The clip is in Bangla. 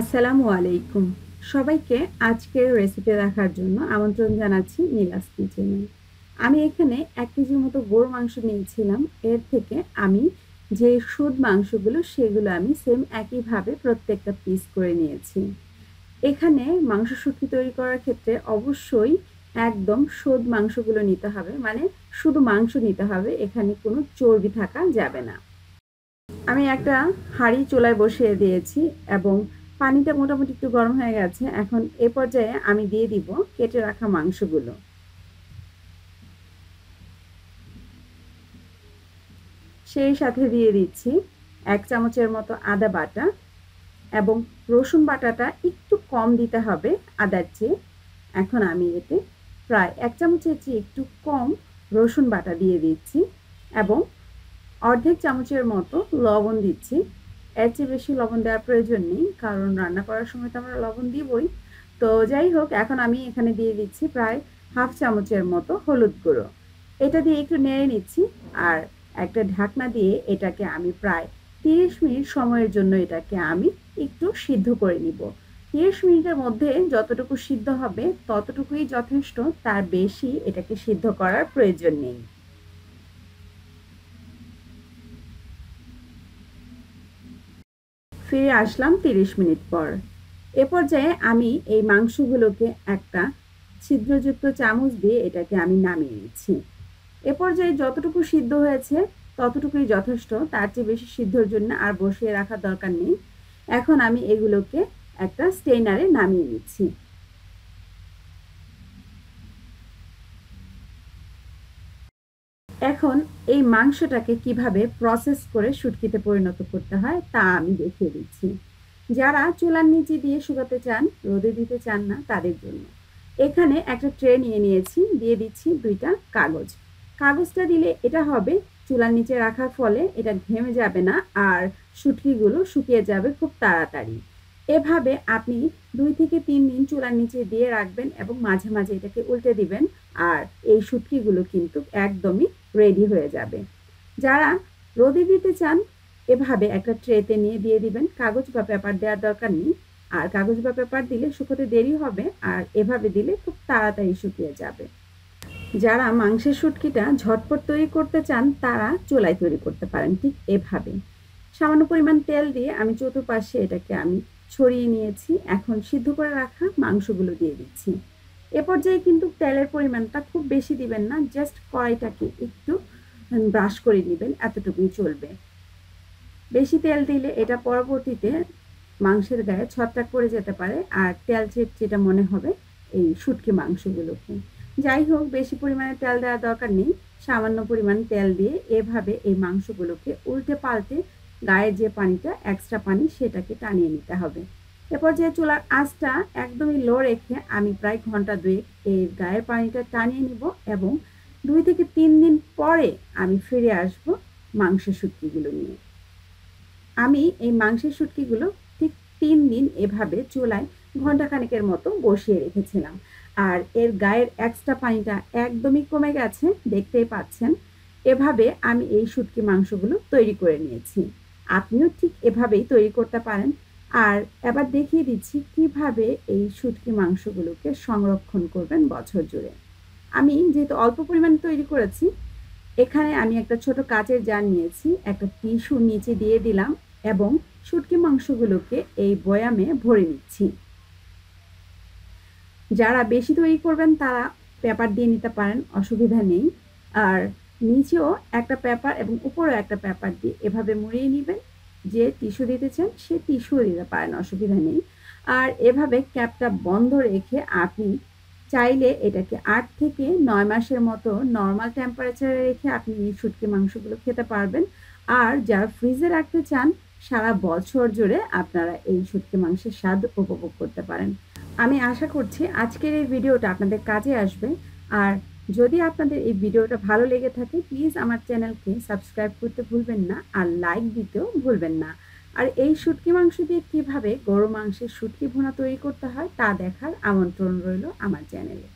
আসসালামু আলাইকুম। সবাইকে আজকের রেসিপি দেখার জন্য আমন্ত্রণ জানাচ্ছি নীলাস কিচেনে আমি এখানে এক কেজির মতো গরু মাংস নিয়েছিলাম। এর থেকে আমি যে সুদ মাংসগুলো, সেগুলো আমি সেম একইভাবে প্রত্যেকটা পিস করে নিয়েছি। এখানে মাংস শুটকি তৈরি করার ক্ষেত্রে অবশ্যই একদম সুদ মাংসগুলো নিতে হবে। মানে শুধু মাংস নিতে হবে, এখানে কোনো চর্বি থাকা যাবে না। আমি একটা হাঁড়ি চুলায় বসিয়ে দিয়েছি এবং পানিটা মোটামুটি একটু গরম হয়ে গেছে, এখন এ পর্যায়ে আমি দিয়ে দিব কেটে রাখা মাংসগুলো। সেই সাথে দিয়ে দিচ্ছি এক চামচের মতো আদা বাটা এবং রসুন বাটাটা একটু কম দিতে হবে আদার চেয়ে। এখন আমি এতে প্রায় এক চামচের চেয়ে একটু কম রসুন বাটা দিয়ে দিচ্ছি এবং অর্ধেক চামচের মতো লবণ দিচ্ছি। এর চেয়ে বেশি লবণ দেওয়ার প্রয়োজন নেই, কারণ রান্না করার সময় তো আমরা লবণ দিবই। তো যাই হোক, এখন আমি এখানে দিয়ে দিচ্ছি প্রায় হাফ চামচের মতো হলুদ গুঁড়ো। এটা দিয়ে একটু নেড়ে নিচ্ছি আর একটা ঢাকনা দিয়ে এটাকে আমি প্রায় তিরিশ মিনিট সময়ের জন্য এটাকে আমি একটু সিদ্ধ করে নিব। তিরিশ মিনিটের মধ্যে যতটুকু সিদ্ধ হবে ততটুকুই যথেষ্ট, তার বেশি এটাকে সিদ্ধ করার প্রয়োজন নেই। ফিরে আসলাম তিরিশ মিনিট পর। এ পর্যায়ে আমি এই মাংসগুলোকে একটা ছিদ্রযুক্ত চামচ দিয়ে এটাকে আমি নামিয়ে নিচ্ছি। এ পর্যায়ে যতটুকু সিদ্ধ হয়েছে ততটুকুই যথেষ্ট, তার চেয়ে বেশি সিদ্ধর জন্য আর বসিয়ে রাখার দরকার নেই। এখন আমি এগুলোকে একটা স্টেইনারে নামিয়ে নিচ্ছি। এখন এই মাংসটাকে কীভাবে প্রসেস করে শুটকিতে পরিণত করতে হয় তা আমি দেখিয়ে দিচ্ছি। যারা চুলার নিচে দিয়ে শুকাতে চান, রোদে দিতে চান না, তাদের জন্য। এখানে একটা ট্রে নিয়ে নিয়েছি, দিয়ে দিচ্ছি দুইটা কাগজ। কাগজটা দিলে এটা হবে, চুলার নিচে রাখার ফলে এটা ঘেমে যাবে না আর শুটকিগুলো শুকিয়ে যাবে খুব তাড়াতাড়ি। এভাবে আপনি দুই থেকে তিন দিন চুলার নিচে দিয়ে রাখবেন এবং মাঝে মাঝে এটাকে উল্টে দিবেন আর এই শুটকিগুলো কিন্তু একদমই রেডি হয়ে যাবে। যারা রোদে দিতে চান, এভাবে একটা ট্রেতে নিয়ে দিয়ে দিবেন। কাগজ বা পেপার দেওয়ার দরকার নেই। আর কাগজ বা পেপার দিলে শুকোতে দেরি হবে, আর এভাবে দিলে খুব তাড়াতাড়ি শুকিয়ে যাবে। যারা মাংসের শুটকিটা ঝটপট তৈরি করতে চান, তারা চুলায় তৈরি করতে পারেন ঠিক এভাবে। সামান্য পরিমাণ তেল দিয়ে আমি চতুর্পাশে এটাকে আমি ছড়িয়ে নিয়েছি। এখন সিদ্ধ করে রাখা মাংসগুলো দিয়ে দিচ্ছি। এ পর্যায়ে কিন্তু তেলের পরিমাণটা খুব বেশি দিবেন না জাস্ট কড়াইটাকে একটু ব্রাশ করে নেবেন, এতটুকুই চলবে। বেশি তেল দিলে এটা পরবর্তীতে মাংসের গায়ে ছত্রাক পড়ে যেতে পারে, আর তেল যেটা মনে হবে, এই শুটকি মাংসগুলোকে। যাই হোক, বেশি পরিমাণে তেল দেওয়ার দরকার নেই, সামান্য পরিমাণ তেল দিয়ে এভাবে এই মাংসগুলোকে উল্টে পাল্টে গায়ে যে পানিটা এক্সট্রা পানি, সেটাকে টানিয়ে নিতে হবে। এরপর যে চুলার আঁচটা একদমই লো রেখে আমি প্রায় ঘণ্টা দুয়েক এই গায়ের পানিটা টানিয়ে নিব এবং দুই থেকে তিন দিন পরে আমি ফিরে আসব মাংসের শুটকিগুলো নিয়ে। আমি এই মাংসের শুটকিগুলো ঠিক তিন দিন এভাবে চুলায় ঘন্টাখানেকের মতো বসিয়ে রেখেছিলাম। আর এর গায়ের এক্সট্রা পানিটা একদমই কমে গেছে, দেখতেই পাচ্ছেন। এভাবে আমি এই শুটকি মাংসগুলো তৈরি করে নিয়েছি। আপনিও ঠিক এভাবেই তৈরি করতে পারেন। আর এবার দেখিয়ে দিচ্ছি কীভাবে এই শুটকি মাংসগুলোকে সংরক্ষণ করবেন বছর জুড়ে। আমি যেহেতু অল্প পরিমাণে তৈরি করেছি, এখানে আমি একটা ছোট কাচের জার নিয়েছি, একটা টিস্যু নিচে দিয়ে দিলাম এবং শুটকি মাংসগুলোকে এই বয়ামে ভরে নিচ্ছি। যারা বেশি তৈরি করবেন তারা পেপার দিয়ে নিতে পারেন, অসুবিধা নেই। আর নিচেও একটা পেপার এবং উপরেও একটা পেপার দিয়ে এভাবে মুড়িয়ে নেবেন। যে টিস্যু দিতে চান সে টিস্যু দিতে পারেন, অসুবিধা নেই। আর এভাবে ক্যাপটা বন্ধ রেখে আপনি চাইলে এটাকে আট থেকে নয় মাসের মতো নর্মাল টেম্পারেচারে রেখে আপনি এই শুটকি মাংসগুলো খেতে পারবেন। আর যারা ফ্রিজে রাখতে চান, সারা বছর জুড়ে আপনারা এই শুটকি মাংসের স্বাদ উপভোগ করতে পারেন। আমি আশা করছি আজকের এই ভিডিওটা আপনাদের কাজে আসবে। আর যদি আপনাদের এই ভিডিওটা ভালো লেগে থাকে প্লিজ আমার চ্যানেলকে সাবস্ক্রাইব করতে ভুলবেন না আর লাইক দিতেও ভুলবেন না। আর এই শুটকি মাংস দিয়ে কীভাবে গরম মাংসের শুটকি ভুনা তৈরি করতে হয় তা দেখার আমন্ত্রণ রইল আমার চ্যানেলে।